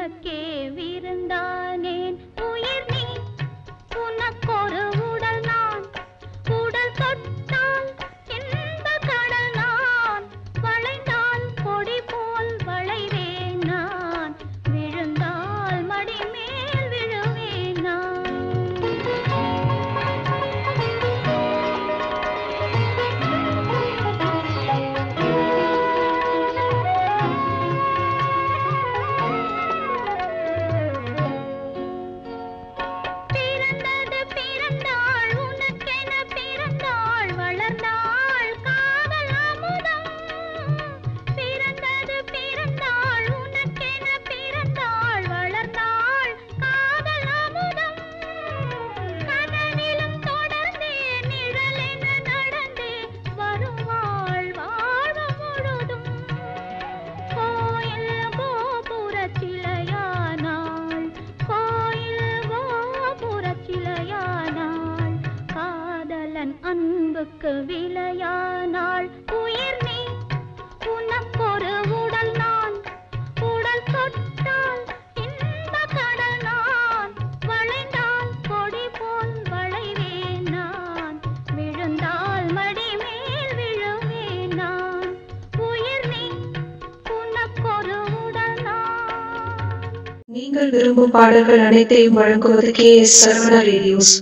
உனக்கே விருந்தானேன்? உனக்கு விலையானால் உயிர் நீ. உனக்கொரு உடல் நான். உடல் தொட்டால் இந்த கடல் நான். வளைந்தால் கொடி போல் வளைவேன் நான். விழுந்தால் மடி மேல் விழுவேன் நான். உயிர் நீ உனக்கொரு உடல் நான். நீங்கள் விரும்பும் பாடல்கள் அனைத்தையும் வழங்குவது கே சரவண ரேடியோஸ்.